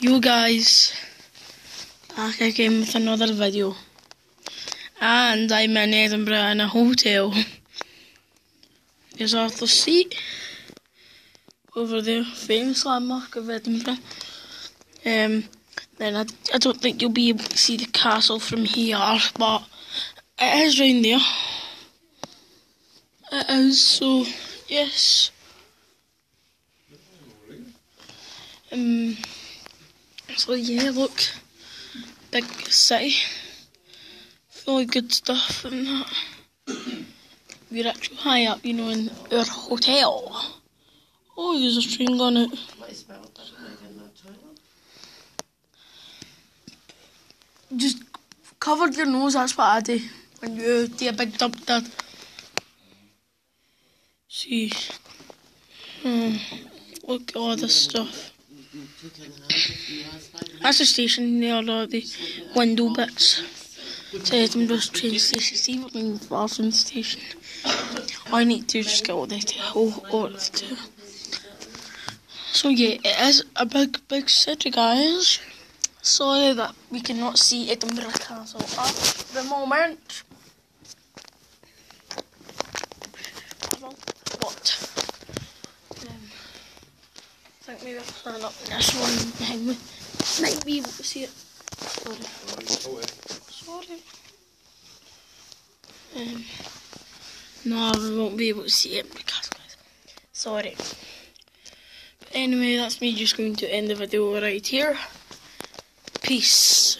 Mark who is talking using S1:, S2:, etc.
S1: you guys back again with another video. And I'm in Edinburgh in a hotel. There's Arthur's seat over there, famous landmark of Edinburgh. Um, then I, I don't think you'll be able to see the castle from here, but it is round there. It is, so yes. Um, so yeah, look, big city, full of good stuff and that. We're actually high up, you know, in our hotel. Oh, there's a string on it. Just covered your nose, that's what I do. When you do a big dump dad. See. Hmm. Look at all this stuff. That's the station all the window bits. To Edinburgh's train station. See what I mean, Barton station. I need to just get all the whole all the So yeah, it is a big, big city, guys. Sorry that we cannot see Edinburgh Castle at the moment. What? Um, Maybe I'll turn up this one behind me. Might be able to see it. Sorry. Sorry. Um, no, we won't be able to see it because, sorry. But anyway, that's me just going to end the video right here. Peace.